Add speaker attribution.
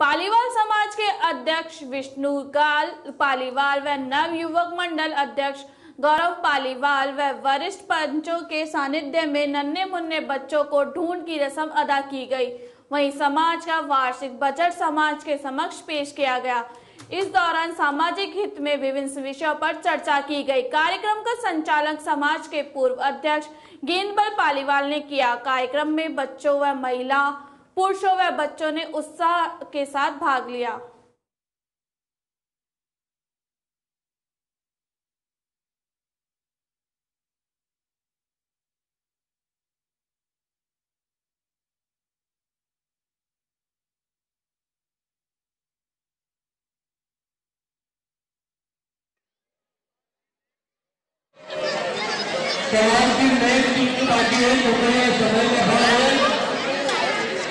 Speaker 1: पालीवाल समाज के अध्यक्ष विष्णुकाल पालीवाल व नव युवक मंडल अध्यक्ष गौरव पालीवाल व वरिष्ठ पंचों के सानिध्य में नन्हे मुन्ने बच्चों को ढूंढ की रस्म अदा की गई। वहीं समाज का वार्षिक बजट समाज के समक्ष पेश किया गया। इस दौरान सामाजिक हित में विभिन्न विषयों पर चर्चा की गई। कार्यक्रम का संचालक समाज के पूर्व अध्यक्ष गेंदबल पालीवाल ने किया। कार्यक्रम में बच्चों व महिला पुरुषों व बच्चों ने उत्साह के साथ भाग लिया।
Speaker 2: समाज की नई टीम बाकी है, जो कि समय में